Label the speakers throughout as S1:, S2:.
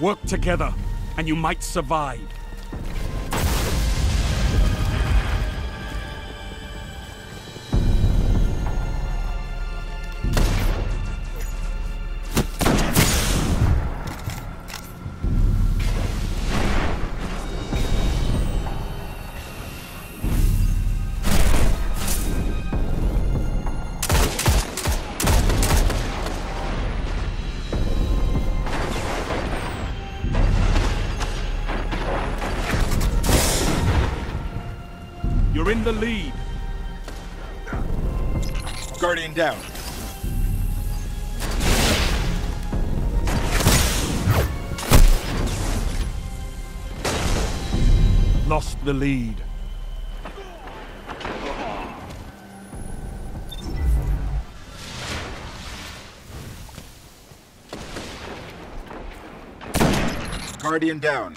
S1: Work together, and you might survive. You're in the lead.
S2: Guardian down.
S1: Lost the lead.
S2: Guardian down.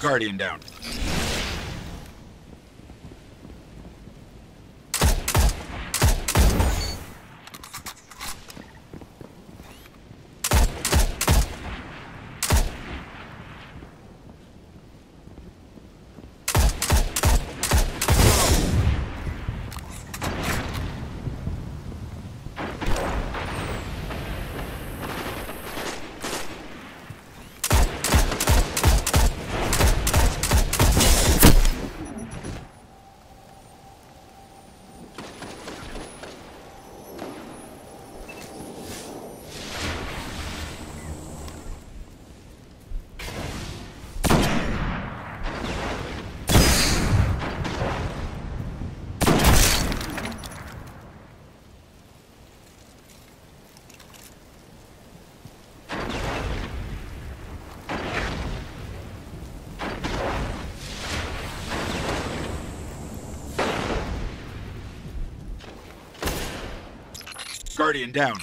S2: Guardian down. Guardian down.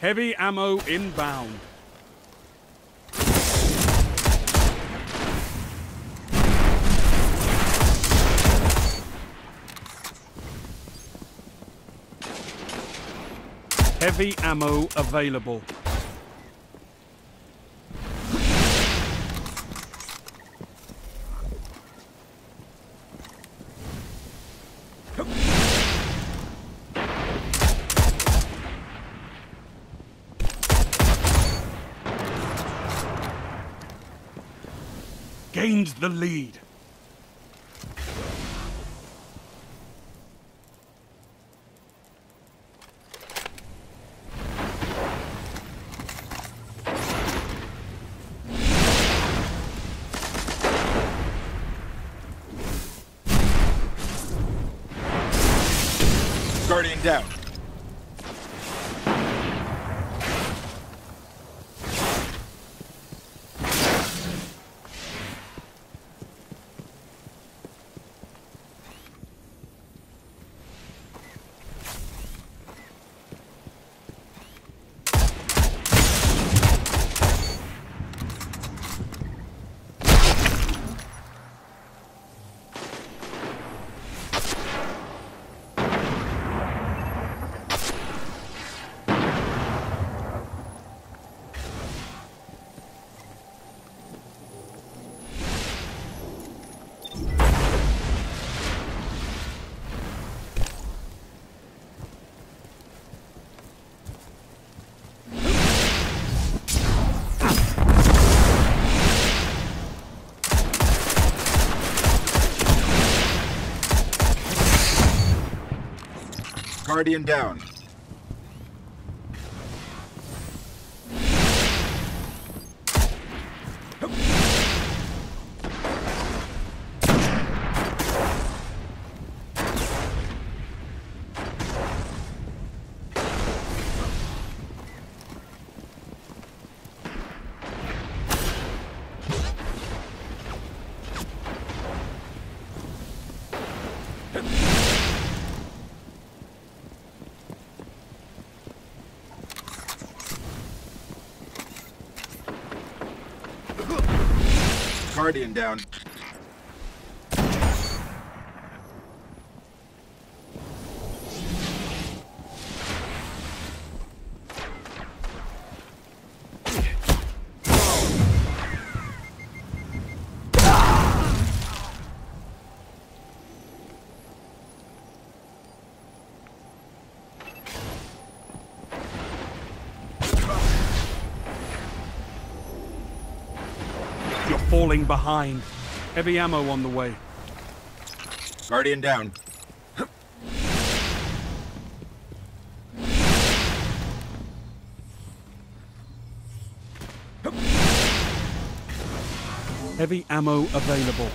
S1: Heavy ammo inbound. Heavy ammo available. Gained the lead.
S2: Guardian down. Guardian down. Guardian down.
S1: You're falling behind. Heavy ammo on the way.
S2: Guardian down.
S1: Heavy ammo available.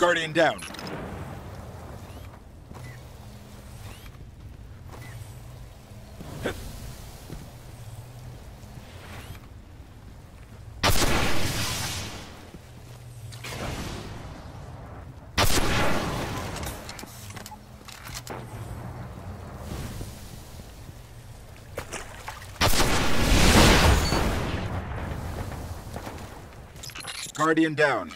S2: Guardian down. Guardian down.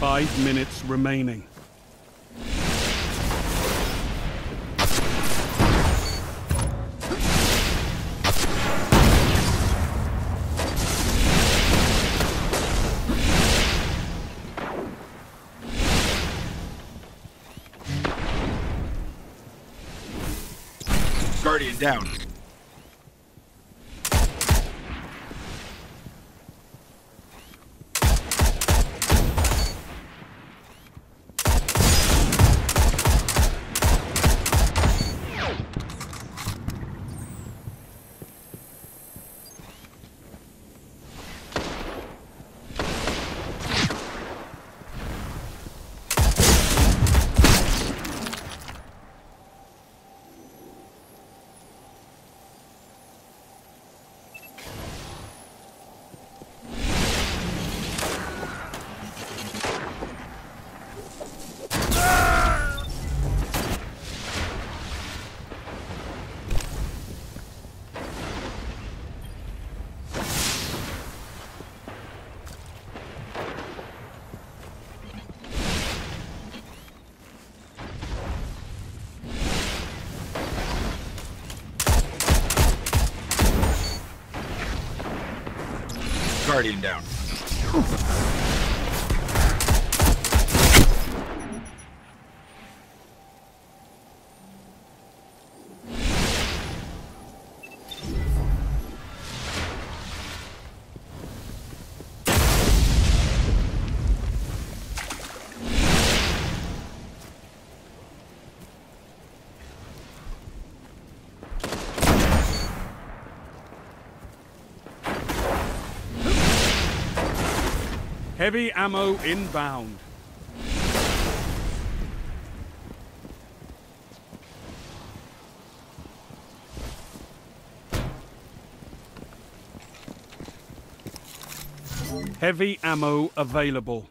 S1: Five minutes remaining.
S2: Down. Guardian down.
S1: Heavy ammo inbound. Heavy ammo available.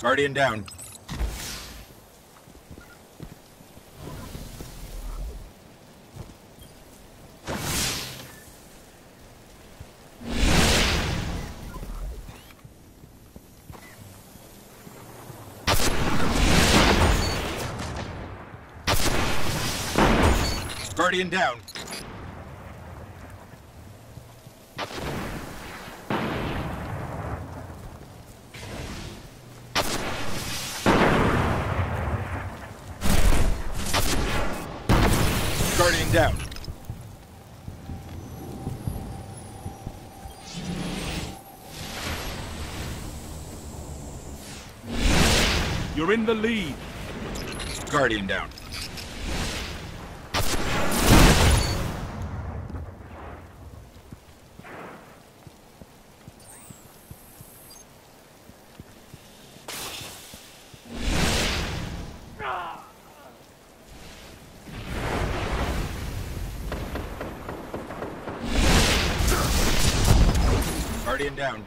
S2: Guardian down. Guardian down. Guardian down.
S1: You're in the lead.
S2: Guardian down. Guardian down.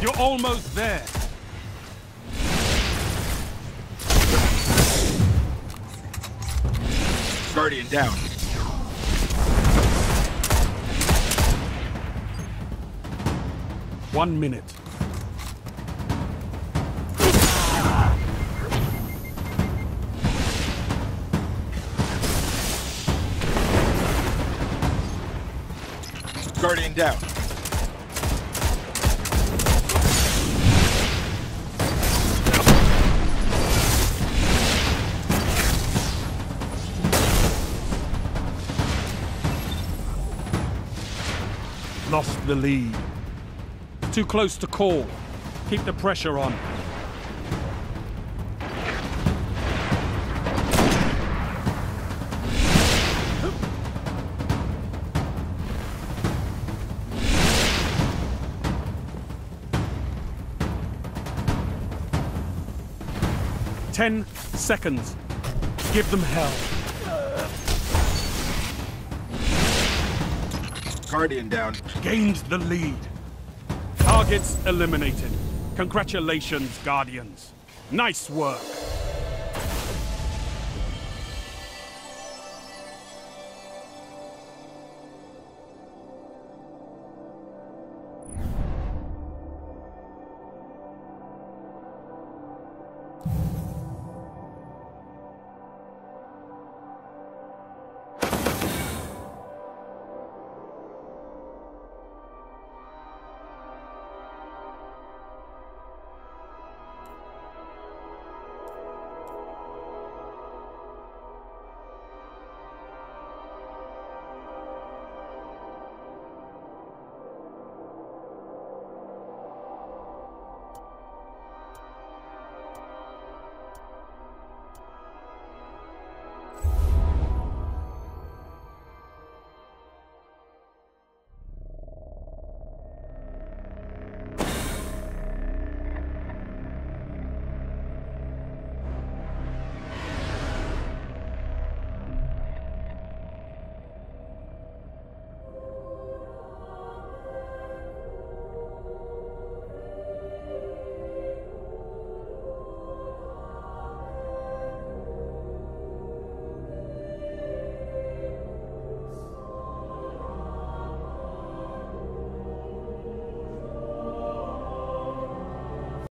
S1: You're almost there.
S2: Guardian down.
S1: One minute.
S2: Guardian down.
S1: Lost the lead. Too close to call. Keep the pressure on. Ten seconds. Give them hell.
S2: Guardian down.
S1: Gained the lead. Targets eliminated. Congratulations, Guardians. Nice work.